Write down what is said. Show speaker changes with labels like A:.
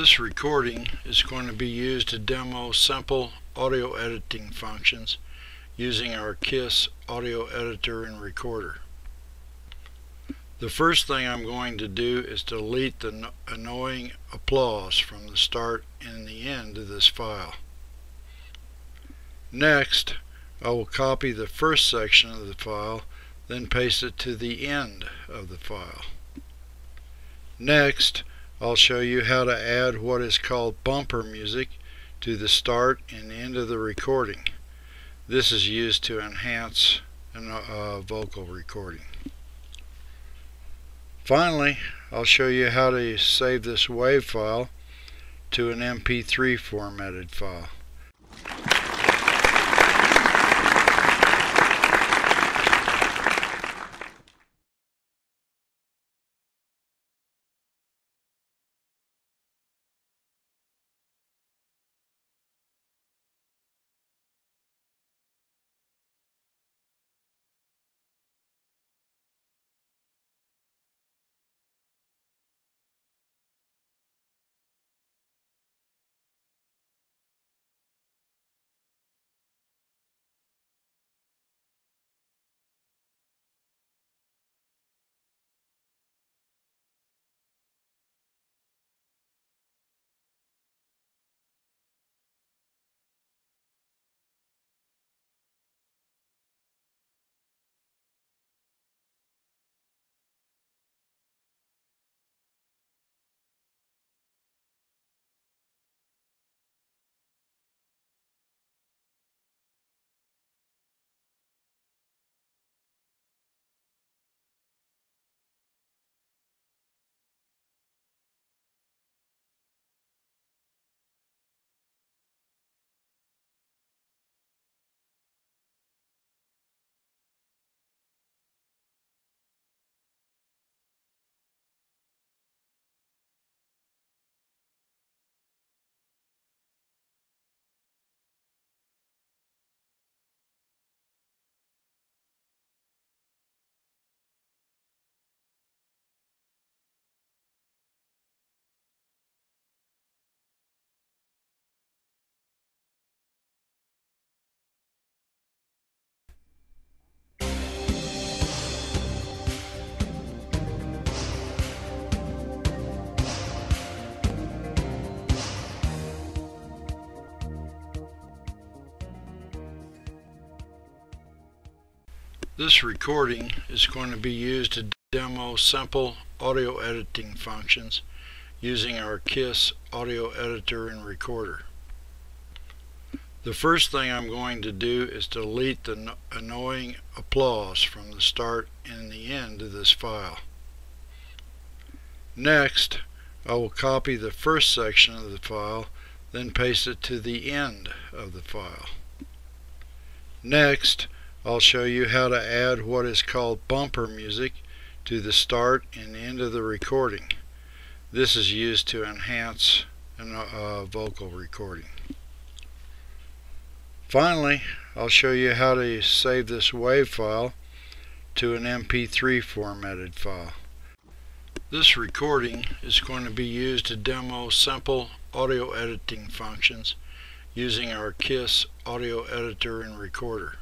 A: This recording is going to be used to demo simple audio editing functions using our KISS audio editor and recorder. The first thing I'm going to do is delete the annoying applause from the start and the end of this file. Next, I will copy the first section of the file, then paste it to the end of the file. Next, I'll show you how to add what is called bumper music to the start and end of the recording. This is used to enhance a uh, vocal recording. Finally, I'll show you how to save this WAV file to an MP3 formatted file. This recording is going to be used to demo simple audio editing functions using our KISS audio editor and recorder. The first thing I'm going to do is delete the annoying applause from the start and the end of this file. Next, I will copy the first section of the file, then paste it to the end of the file. Next, I'll show you how to add what is called bumper music to the start and end of the recording. This is used to enhance a uh, vocal recording. Finally, I'll show you how to save this WAV file to an MP3 formatted file. This recording is going to be used to demo simple audio editing functions using our KISS audio editor and recorder.